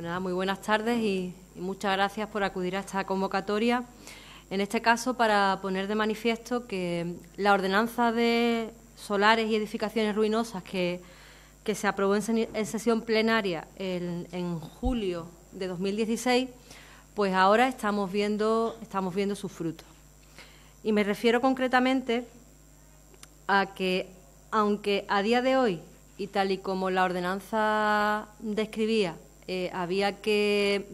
Bueno, muy buenas tardes y, muchas gracias por acudir a esta convocatoria. En este caso, para poner de manifiesto que la ordenanza de solares y edificaciones ruinosas que, se aprobó en, sesión plenaria en, julio de 2016, pues ahora estamos viendo, estamos viendo sus frutos. Y me refiero concretamente a que, aunque a día de hoy, y tal y como la ordenanza describía, eh, había que,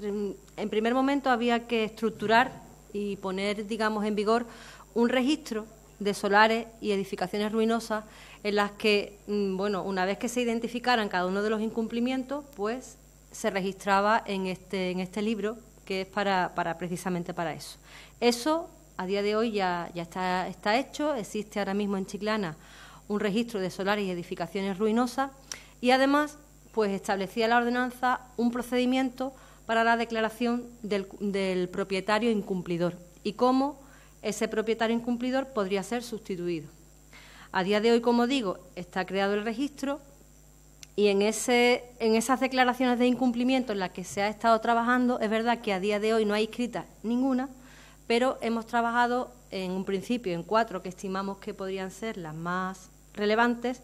mm, en primer momento, había que estructurar y poner, digamos, en vigor un registro de solares y edificaciones ruinosas en las que, mm, bueno, una vez que se identificaran cada uno de los incumplimientos, pues se registraba en este, en este libro que es para, para precisamente para eso. Eso a día de hoy ya, ya está, está hecho, existe ahora mismo en Chiclana un registro de solares y edificaciones ruinosas y además pues establecía la ordenanza un procedimiento para la declaración del, propietario incumplidor y cómo ese propietario incumplidor podría ser sustituido. A día de hoy, como digo, está creado el registro y en, ese, en esas declaraciones de incumplimiento en las que se ha estado trabajando, es verdad que a día de hoy no hay escrita ninguna, pero hemos trabajado en un principio en cuatro que estimamos que podrían ser las más relevantes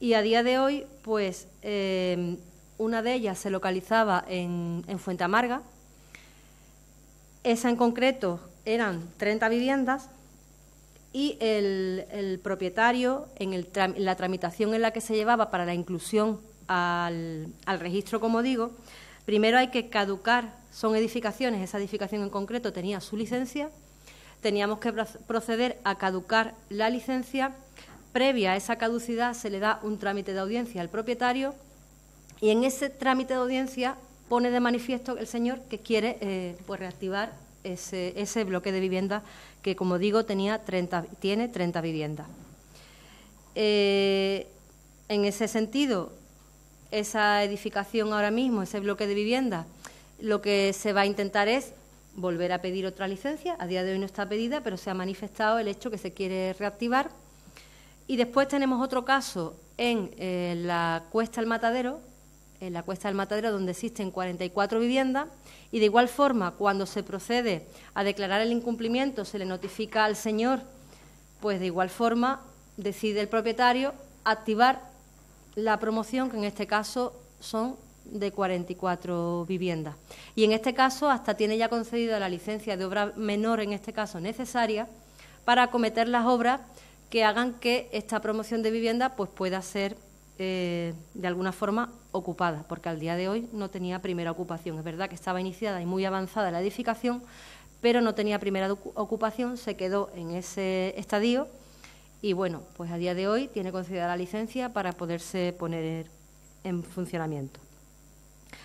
y a día de hoy, pues eh, una de ellas se localizaba en, en Fuente Amarga. Esa en concreto eran 30 viviendas y el, propietario, en, la tramitación en la que se llevaba para la inclusión al, al registro, como digo, primero hay que caducar, son edificaciones, esa edificación en concreto tenía su licencia, teníamos que proceder a caducar la licencia previa a esa caducidad se le da un trámite de audiencia al propietario y en ese trámite de audiencia pone de manifiesto el señor que quiere eh, pues reactivar ese, bloque de vivienda que, como digo, tenía 30, tiene 30 viviendas. Eh, en ese sentido, esa edificación ahora mismo, ese bloque de vivienda, lo que se va a intentar es volver a pedir otra licencia. A día de hoy no está pedida, pero se ha manifestado el hecho que se quiere reactivar y después tenemos otro caso en eh, la Cuesta del Matadero, en la Cuesta del Matadero donde existen 44 viviendas y de igual forma cuando se procede a declarar el incumplimiento se le notifica al señor, pues de igual forma decide el propietario activar la promoción que en este caso son de 44 viviendas. Y en este caso hasta tiene ya concedida la licencia de obra menor, en este caso necesaria, para acometer las obras que hagan que esta promoción de vivienda pues, pueda ser eh, de alguna forma ocupada, porque al día de hoy no tenía primera ocupación. Es verdad que estaba iniciada y muy avanzada la edificación, pero no tenía primera ocupación, se quedó en ese estadio y bueno, pues a día de hoy tiene concedida la licencia para poderse poner en funcionamiento.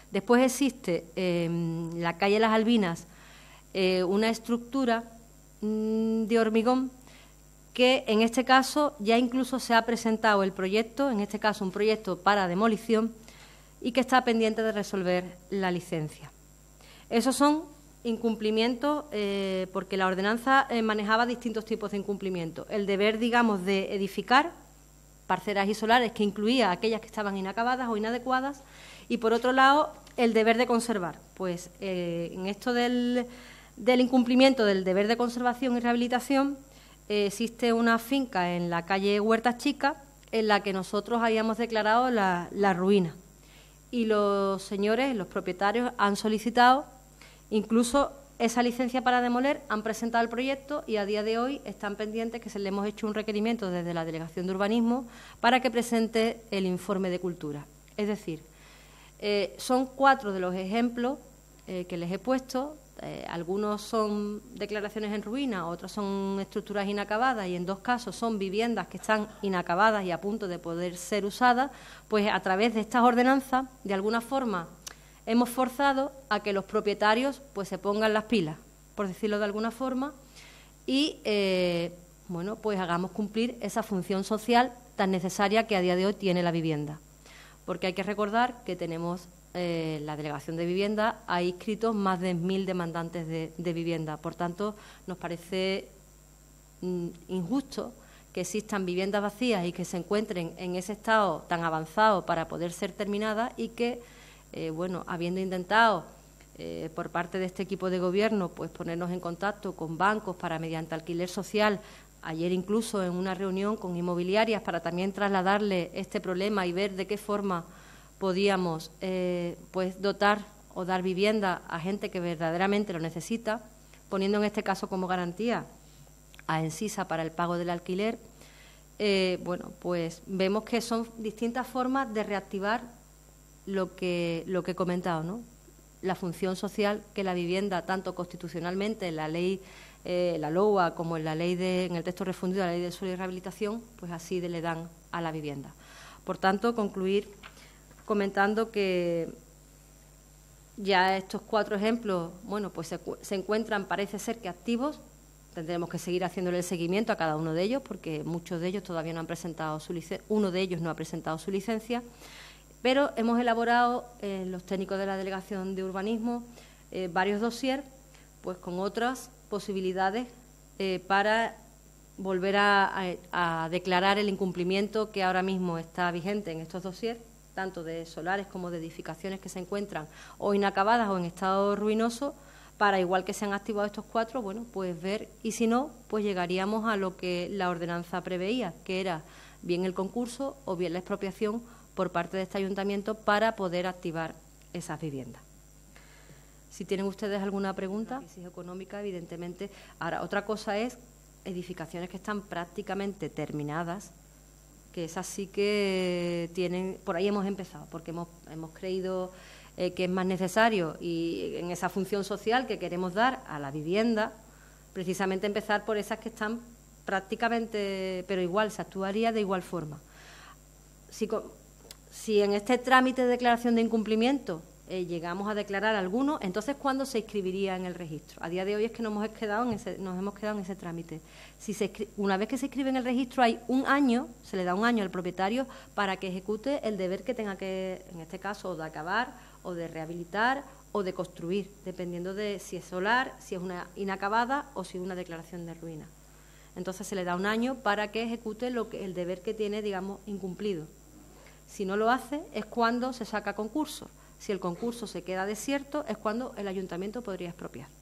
Después existe en la calle Las Albinas eh, una estructura mm, de hormigón que en este caso ya incluso se ha presentado el proyecto, en este caso un proyecto para demolición, y que está pendiente de resolver la licencia. Esos son incumplimientos eh, porque la ordenanza eh, manejaba distintos tipos de incumplimientos. El deber, digamos, de edificar parcelas y solares que incluía aquellas que estaban inacabadas o inadecuadas y, por otro lado, el deber de conservar. Pues eh, en esto del, del incumplimiento del deber de conservación y rehabilitación, existe una finca en la calle Huerta Chica en la que nosotros habíamos declarado la, ruina. Y los señores, los propietarios, han solicitado incluso esa licencia para demoler, han presentado el proyecto y a día de hoy están pendientes que se le hemos hecho un requerimiento desde la Delegación de Urbanismo para que presente el informe de cultura. Es decir, eh, son cuatro de los ejemplos eh, que les he puesto eh, algunos son declaraciones en ruina, otros son estructuras inacabadas y en dos casos son viviendas que están inacabadas y a punto de poder ser usadas, pues a través de estas ordenanzas, de alguna forma, hemos forzado a que los propietarios pues se pongan las pilas, por decirlo de alguna forma, y eh, bueno, pues hagamos cumplir esa función social tan necesaria que a día de hoy tiene la vivienda. Porque hay que recordar que tenemos eh, la Delegación de Vivienda ha inscrito más de mil demandantes de, vivienda. Por tanto, nos parece mm, injusto que existan viviendas vacías y que se encuentren en ese estado tan avanzado para poder ser terminadas y que eh, bueno, habiendo intentado eh, por parte de este equipo de gobierno pues ponernos en contacto con bancos para mediante alquiler social, ayer incluso en una reunión con inmobiliarias para también trasladarle este problema y ver de qué forma podíamos pues dotar o dar vivienda a gente que verdaderamente lo necesita, poniendo en este caso como garantía a Encisa para el pago del alquiler, eh, bueno, pues vemos que son distintas formas de reactivar lo que, lo que he comentado, ¿no? La función social que la vivienda, tanto constitucionalmente en la ley, eh, la LOA, como en la ley de, en el texto refundido de la ley de suelo y rehabilitación, pues así le dan a la vivienda. Por tanto, concluir comentando que ya estos cuatro ejemplos, bueno, pues se, se encuentran, parece ser que activos, Tendremos que seguir haciéndole el seguimiento a cada uno de ellos porque muchos de ellos todavía no han presentado su licencia, uno de ellos no ha presentado su licencia, pero hemos elaborado eh, los técnicos de la Delegación de Urbanismo eh, varios dossiers pues con otras posibilidades eh, para volver a, declarar el incumplimiento que ahora mismo está vigente en estos dossiers, tanto de solares como de edificaciones que se encuentran o inacabadas o en estado ruinoso, para igual que se han activado estos cuatro, bueno, pues ver, y si no, pues llegaríamos a lo que la ordenanza preveía, que era bien el concurso o bien la expropiación por parte de este ayuntamiento para poder activar esas viviendas. Si tienen ustedes alguna pregunta, crisis económica, evidentemente. Ahora, otra cosa es edificaciones que están prácticamente terminadas, que esas sí que tienen, por ahí hemos empezado, porque hemos, hemos creído eh, que es más necesario y en esa función social que queremos dar a la vivienda, precisamente empezar por esas que están prácticamente, pero igual, se actuaría de igual forma. Si, si en este trámite de declaración de incumplimiento eh, llegamos a declarar alguno, entonces ¿cuándo se inscribiría en el registro? A día de hoy es que nos hemos quedado en ese, nos hemos quedado en ese trámite. Si se, una vez que se inscribe en el registro hay un año, se le da un año al propietario para que ejecute el deber que tenga que, en este caso, de acabar o de rehabilitar o de construir, dependiendo de si es solar, si es una inacabada o si es una declaración de ruina. Entonces se le da un año para que ejecute lo que, el deber que tiene, digamos, incumplido. Si no lo hace, es cuando se saca concurso. Si el concurso se queda desierto, es cuando el ayuntamiento podría expropiar.